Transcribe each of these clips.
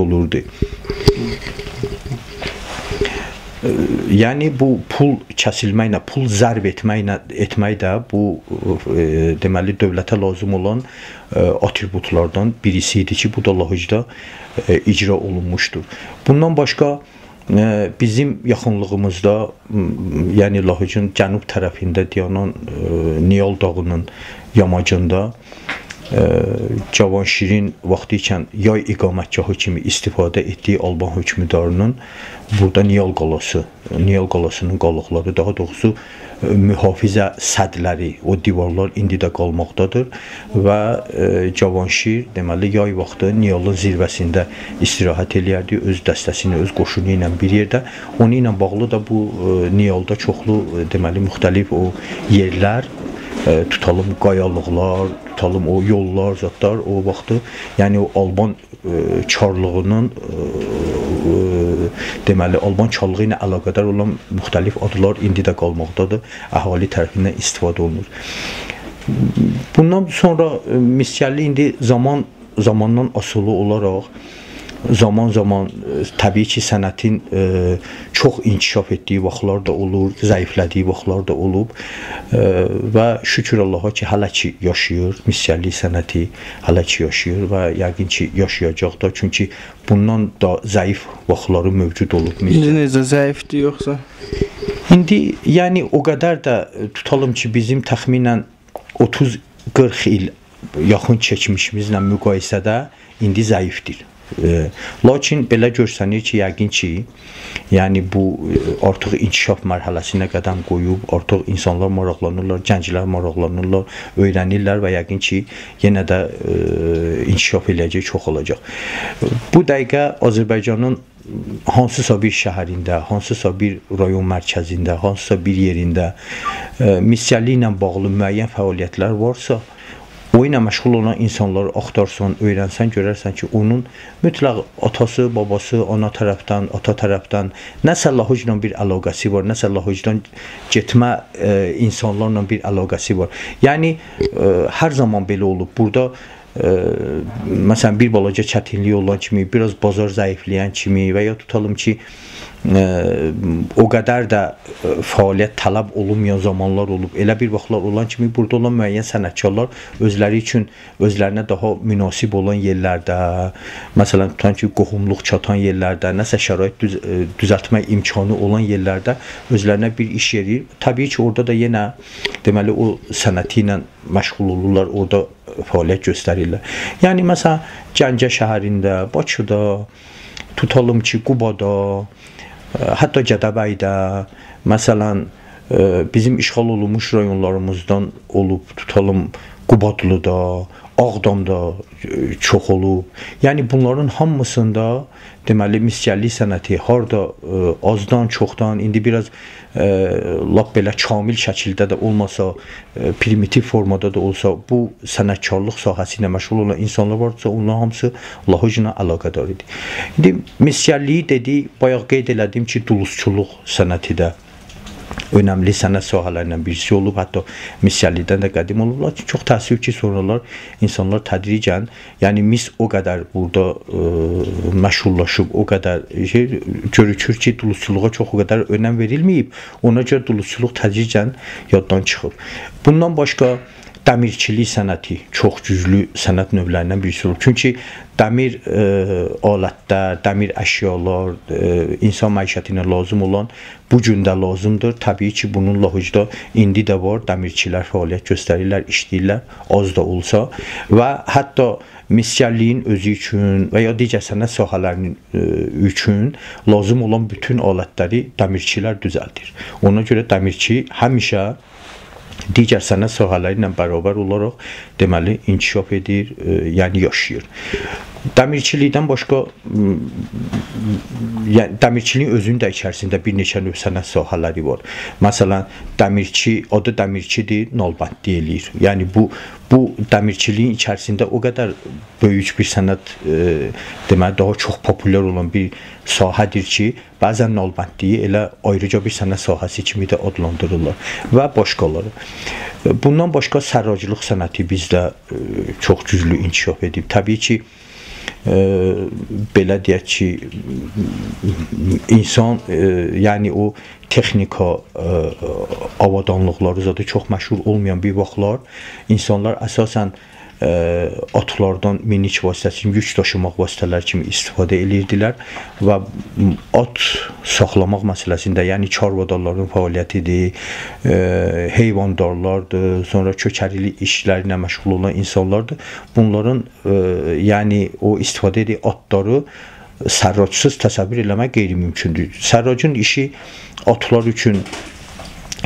olurdu. Yəni bu pul kəsilməklə, pul zərb etməklə etmək də bu e, deməli dövlətə lazım olan e, atributlardan birisi idi ki, bu da Lahıcda e, icra olunmuşdur. Bundan başqa e, bizim yaxınlığımızda yəni Lahıcın cənub tərəfində dayanan e, Niyal dağının yamacında Cavanşirin vaxtı ikən yay iqamətgahı kimi istifadə etdiyi Alban hökmdarının burada Niyal qalası, Niyal qalasının qalıqları, daha doğrusu mühafizə sədləri, o divarlar indi də qalmaqdadır və Cavanşir deməli yay vaxtı Niyalın zirvəsində istirahət eləyərdi öz dəstəsini, öz qoşunu ilə bir yerdə. Onu ilə bağlı da bu Niyalda çoxlu deməli müxtəlif o yerlər tutalım qayalıqlar, tutalım o yollar, zətlər o vaxtı, yəni o Alban ə, çarlığının ə, ə, deməli Alban çarlığı ilə əlaqədar olan müxtəlif adlar indi də qalmaqdadır. Əhali tərəfindən istifadə olunur. Bundan sonra misyərli indi zaman zamandan asılı olaraq zaman-zaman e, təbii ki, sənətin e, çox inkişaf etdiyi vaxtlar da olur, zəiflədiyi vaxtlar da olub e, və şükür Allaha ki, hələ ki yaşayır, misyərlik sənəti hələ ki yaşayır və yəqin ki, yaşayacaq da, çünki bundan da zəif vaxtları mövcud olub. İndi necə zəifdir yoxsa? İndi yəni o qədər də tutalım ki, bizim təxminən 30-40 il yaxın keçmişimizlə müqayisədə indi zəifdir. Lakin belə görsənir ki, yəqin ki, yəni bu artıq inkişaf mərhələsinə qədəm qoyub, artıq insanlar maraqlanırlar, gənclər maraqlanırlar, öyrənirlər və yəqin ki, yenə də ə, inkişaf eləyəcək, çox olacaq. Bu dəqiqə Azərbaycanın hansısa bir şəhərində, hansısa bir rayon mərkəzində, hansısa bir yerində missiyalı ilə bağlı müəyyən fəaliyyətlər varsa, o ilə məşğul olan insanları axtarsan, öyrənsən, görərsən ki, onun mütləq atası, babası, ana tərəfdən, ata tərəfdən nəsə Lahıcla bir əlaqəsi var, nəsə Lahıcdan getmə e, insanlarla bir əlaqəsi var. Yəni e, hər zaman belə olub. Burada məsələn bir balaca çətinlik olan kimi, biraz bazar zəifləyən kimi və ya tutalım ki, ə, o qədər də fəaliyyət tələb olunmayan zamanlar olub. Elə bir vaxtlar olan kimi burada olan müəyyən sənətkarlar özləri üçün özlərinə daha münasib olan yerlərdə, məsələn tutan ki, qohumluq çatan yerlərdə, nəsə şərait düz, düzəltmək imkanı olan yerlərdə özlərinə bir iş yeri. Təbii ki, orada da yenə deməli o sənəti ilə məşğul olurlar, orada fəaliyyət göstərirlər. Yəni məsələn Gəncə şəhərində, Bakıda, tutalım ki, Qubada, hətta Gədəbəydə, məsələn bizim işğal olunmuş rayonlarımızdan olub tutalım Qubadlıda, Ağdamda çox olub. Yəni bunların hamısında deməli miskəllik sənəti harda ə, azdan, çoxdan, indi biraz ə, lap belə kamil şəkildə də olmasa, ə, primitiv formada da olsa, bu sənətkarlıq sahəsi ilə məşğul olan insanlar varsa, onlar hamısı Lahıcla əlaqədar idi. İndi miskəlliyi dedi, bayaq qeyd elədim ki, dulusçuluq sənəti də önəmli sənət sahələrindən birisi olub, hətta missiyalikdən də qədim olub. Lakin çox təəssüf ki, sonralar insanlar tədricən, yəni mis o qədər burada ə, məşhurlaşıb, o qədər şey görükür ki, dulusçuluğa çox o qədər önəm verilməyib. Ona görə dulusçuluq tədricən yaddan çıxıb. Bundan başqa dəmirçilik sənəti çox güclü sənət növlərindən birisi olub. Çünki dəmir ə, alətlər, dəmir əşyalar, ə, insan məişətinə lazım olan bu gün də lazımdır. Təbii ki, bunun Lahıcda indi də var. Dəmirçilər fəaliyyət göstərirlər, işləyirlər, az da olsa və hətta misyarliyin özü üçün və ya digər sənət sahələrinin ə, üçün lazım olan bütün alətləri dəmirçilər düzəldir. Ona görə dəmirçi həmişə digər sənət sahələri ilə bərabər olaraq deməli inkişaf edir, e, yəni yaşayır. Dəmirçilikdən başqa yəni dəmirçiliyin özünün də içərisində bir neçə növ sənət sahələri var. Məsələn, dəmirçi, adı dəmirçidir, nalbəndli eləyir. Yəni bu bu dəmirçiliyin içərisində o qədər böyük bir sənət e, deməli daha çox populyar olan bir sahədir ki, bəzən nalbəndliyi elə ayrıca bir sənət sahəsi kimi də adlandırırlar və başqaları. Bundan başqa sərracılıq sənəti bizdə e, çox güclü inkişaf edib. Təbii ki, e, belə deyək ki, insan e, yəni o texnika e, avadanlıqları zadı çox məşhur olmayan bir vaxtlar insanlar əsasən atlardan minik vasitəsini yük daşımaq vasitələri kimi istifadə edirdilər və at saxlamaq məsələsində, yəni çarvadarların fəaliyyətidir, heyvandarlardır, sonra köçərilik işləri ilə məşğul olan insanlardır. Bunların yəni o istifadə etdiyi atları sərracsız təsəvvür eləmək qeyri-mümkündür. Sərracın işi atlar üçün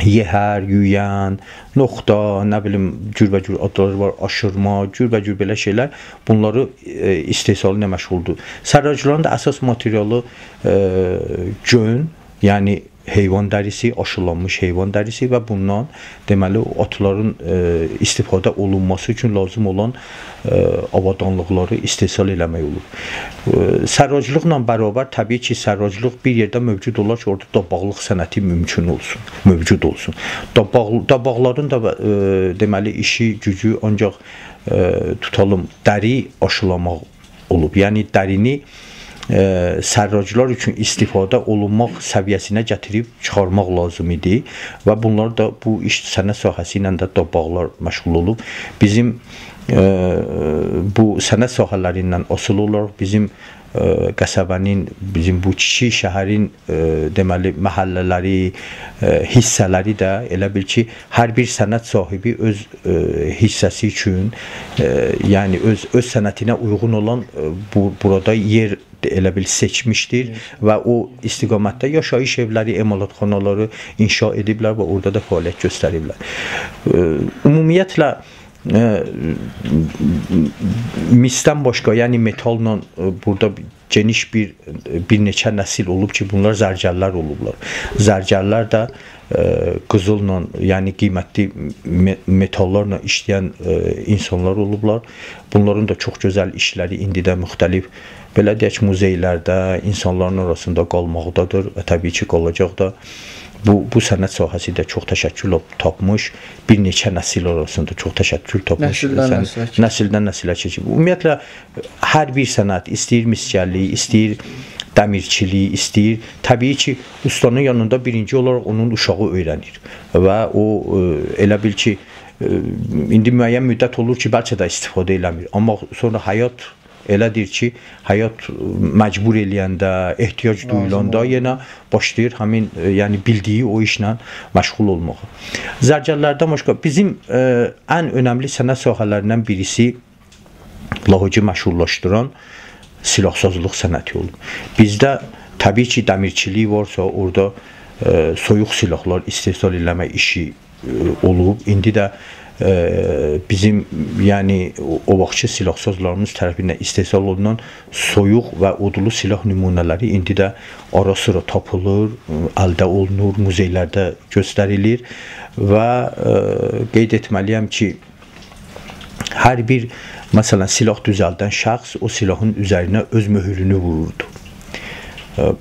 yəhər, yüyən, noxta, nə bilim cürbəcür adlar var, aşırma, cürbəcür belə şeylər bunları e, istehsalı ilə məşğuldur. Sərracların da əsas materialı e, gön, yəni heyvan dərisi, aşılanmış heyvan dərisi və bundan deməli atların e, istifadə olunması üçün lazım olan e, avadanlıqları istehsal eləmək olur. E, sərracılıqla bərabər təbii ki, sərracılıq bir yerdə mövcud olar ki, orada dabaqlıq sənəti mümkün olsun, mövcud olsun. Dabaq dabaqların da e, deməli işi, gücü ancaq e, tutalım dəri aşılamaq olub. Yəni dərini e, e, sərraclar üçün istifadə olunmaq səviyyəsinə gətirib çıxarmaq lazım idi və bunlar da bu iş sənət sahəsi ilə də dabaqlar məşğul olub. Bizim e, bu sənət sahələrindən asılı olaraq bizim ə, qəsəbənin, bizim bu kiçik şəhərin ə, deməli məhəllələri, ə, hissələri də elə bil ki, hər bir sənət sahibi öz ə, hissəsi üçün, ə, yəni öz öz sənətinə uyğun olan ə, bu burada yer elə bil seçmişdir və o istiqamətdə yaşayış evləri, emalatxanaları inşa ediblər və orada da fəaliyyət göstəriblər. Ümumiyyətlə misdən başqa, yəni metalla burada geniş bir bir neçə nəsil olub ki, bunlar zərgərlər olublar. Zərgərlər də qızılla, yəni qiymətli metallarla işləyən ə, insanlar olublar. Bunların da çox gözəl işləri indi də müxtəlif belə deyək muzeylərdə insanların arasında qalmaqdadır və təbii ki, qalacaq da bu bu sənət sahəsi də çox təşəkkül tapmış, bir neçə nəsil arasında çox təşəkkül tapmış. Nəsildən nəsilə, nəsildən nəsilə keçib. Ümumiyyətlə hər bir sənət istəyir misgərlik, istəyir dəmirçilik istəyir. Təbii ki, ustanın yanında birinci olaraq onun uşağı öyrənir və o elə bil ki, indi müəyyən müddət olur ki, bəlkə də istifadə eləmir. Amma sonra həyat elədir ki, həyat məcbur eləyəndə, ehtiyac duyulanda yenə başlayır həmin e, yəni bildiyi o işlə məşğul olmağa. Zərgərlərdən başqa bizim ə, e, ən önəmli sənət sahələrindən birisi Lahocu məşhurlaşdıran silahsazlıq sənəti olub. Bizdə təbii ki, dəmirçilik varsa, orada ə, e, soyuq silahlar istehsal eləmə işi ə, olub. İndi də bizim yəni o vaxtki silahsazlarımız tərəfindən istehsal olunan soyuq və odlu silah nümunələri indi də ara-sıra tapılır, əldə olunur, muzeylərdə göstərilir və ə, qeyd etməliyəm ki, hər bir məsələn silah düzəldən şəxs o silahın üzərinə öz möhürünü vururdu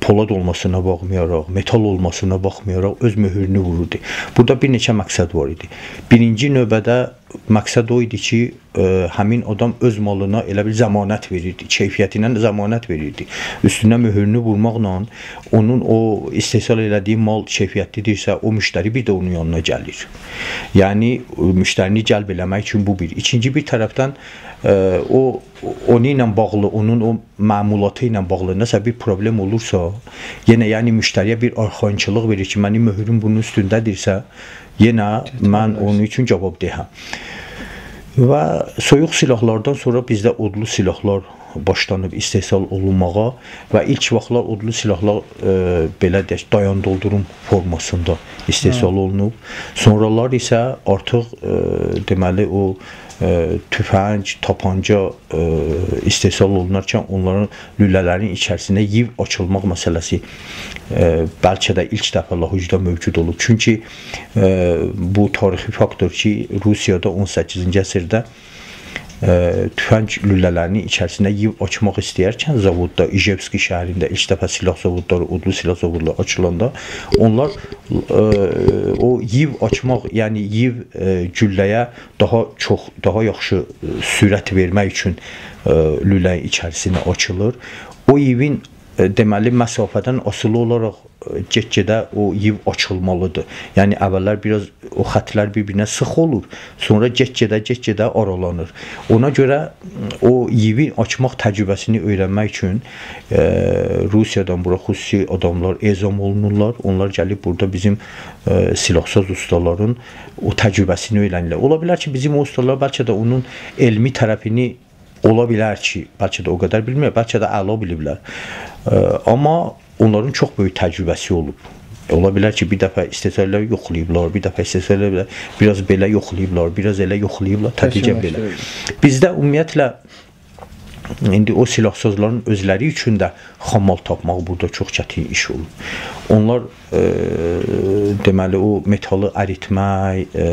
polad olmasına baxmayaraq, metal olmasına baxmayaraq öz möhürünü vururdu. Burada bir neçə məqsəd var idi. Birinci növbədə məqsəd o idi ki, ə, həmin adam öz malına elə bir zəmanət verirdi, keyfiyyətindən zəmanət verirdi. Üstünə möhürünü vurmaqla onun o istehsal elədiyi mal keyfiyyətlidirsə, o müştəri bir də onun yanına gəlir. Yəni müştərini cəlb eləmək üçün bu bir. İkinci bir tərəfdən ə, o onu ilə bağlı, onun o məmulatı ilə bağlı nəsə bir problem olursa, yenə yəni müştəriyə bir arxayınçılıq verir ki, mənim möhürüm bunun üstündədirsə, yenə mən onun üçün cavabdehəm. Və soyuq silahlardan sonra bizdə odlu silahlar başlanıb istehsal olunmağa və ilk vaxtlar odlu silahlar e, belə deyək dayan doldurum formasında istehsal olunub. Sonralar isə artıq e, deməli o tüfəng, tapanca istehsal olunarkən onların lülələrin içərisində yiv açılmaq məsələsi bəlkə də ilk dəfə Lahucda mövcud olub. Çünki bu tarixi faktor ki, Rusiyada 18-ci əsrdə ə, tüfəng lülələrini içərisinə yeyib açmaq istəyərkən zavodda İjevski şəhərində ilk dəfə silah zavodları, odlu silah zavodları açılanda onlar ə, o yeyib açmaq, yəni ə, gülləyə daha çox, daha yaxşı sürət vermək üçün ə, lülə içərisinə açılır. O ə, deməli məsafədən asılı olaraq get-gedə o yiv açılmalıdır. Yəni əvvəllər biraz o xətlər bir-birinə sıx olur, sonra get-gedə get-gedə aralanır. Ona görə o yivi açmaq təcrübəsini öyrənmək üçün e, Rusiyadan bura xüsusi adamlar ezam olunurlar. Onlar gəlib burada bizim e, silahsaz ustaların o təcrübəsini öyrənirlər. Ola bilər ki, bizim o ustalar bəlkə də onun elmi tərəfini ola bilər ki, bəlkə də o qədər bilmir, bəlkə də əla biliblər. Amma onların çox böyük təcrübəsi olub. Ola bilər ki, bir dəfə istehsalları yoxlayıblar, bir dəfə istehsalları biraz belə yoxlayıblar, biraz elə yoxlayıblar, tədricən belə. Bizdə ümumiyyətlə indi o silahsızların özləri üçün də xammal tapmaq burada çox çətin iş olur. Onlar e, deməli o metalı əritmək, e,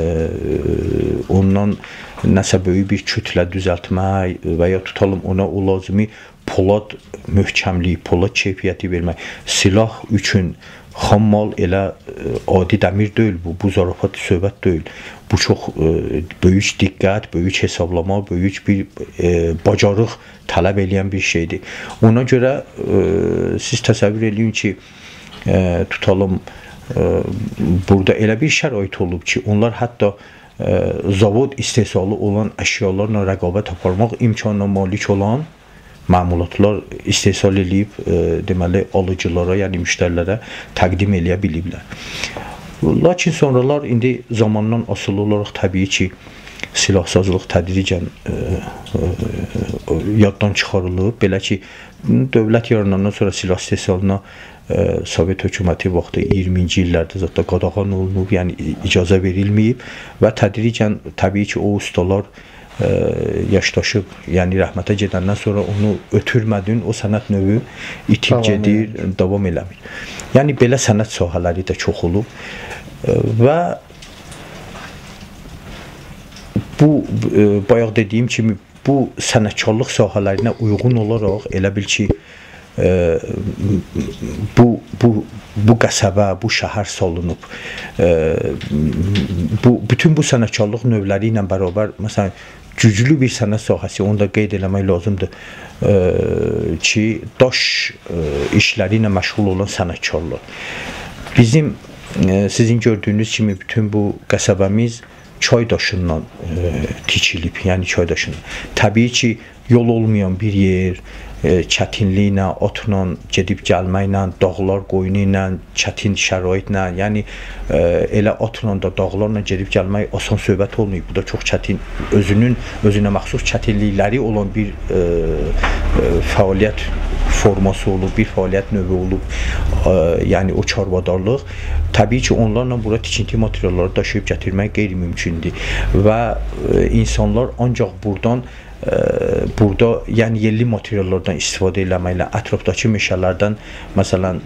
ondan nəsə böyük bir kütlə düzəltmək və ya tutalım ona o lazımi polad möhkəmliyi, polad keyfiyyəti vermək. Silah üçün xam mal elə e, adi dəmir deyil bu, bu zarafat söhbət deyil. Bu çox ə, e, böyük diqqət, böyük hesablama, böyük bir ə, e, bacarıq tələb edən bir şeydir. Ona görə ə, siz təsəvvür eləyin ki, ə, tutalım ə, burada elə bir şərait olub ki, onlar hətta ə, zavod istehsalı olan əşyalarla rəqabət aparmaq imkanına malik olan məmulatlar istehsal eləyib e, deməli alıcılara, yəni müştərilərə təqdim eləyə biliblər. Lakin sonralar indi zamandan asılı olaraq təbii ki, silahsazlıq tədricən ə, e, ə, e, yaddan çıxarılıb. Belə ki, dövlət yaranandan sonra silah istehsalına ə, Sovet hökuməti vaxtı 20-ci illərdə zətdə qadağan olunub, yəni icazə verilməyib və tədricən təbii ki, o ustalar ə, yaşdaşıb, yəni rəhmətə gedəndən sonra onu ötürmədin, o sənət növü itib davam gedir, edir. davam eləmir. Yəni belə sənət sahələri də çox olub və bu ə, bayaq dediyim kimi bu sənətkarlıq sahələrinə uyğun olaraq elə bil ki ə, bu bu bu qəsəbə, bu şəhər salınıb. Ə, bu bütün bu sənətkarlıq növləri ilə bərabər məsələn güclü bir sənət sahəsi, onu da qeyd eləmək lazımdır ə, ki, daş ə, işləri ilə məşğul olan sənətkarlar. Bizim ə, sizin gördüyünüz kimi bütün bu qəsəbəmiz çay daşından tikilib, yəni çay daşından. Təbii ki, yol olmayan bir yer, e, çətinliklə, otla gedib gəlməklə, dağlar qoyunu ilə, çətin şəraitlə, yəni e, elə otla da dağlarla gedib gəlmək asan söhbət olmayıb. Bu da çox çətin, özünün özünə məxsus çətinlikləri olan bir e, e, fəaliyyət forması olub, bir fəaliyyət növü olub. E, yəni o çarvadarlıq təbii ki, onlarla bura tikinti materialları daşıyıb gətirmək qeyri-mümkündür və e, insanlar ancaq burdan burada yəni yerli materiallardan istifadə eləməklə ətrafdakı meşələrdən məsələn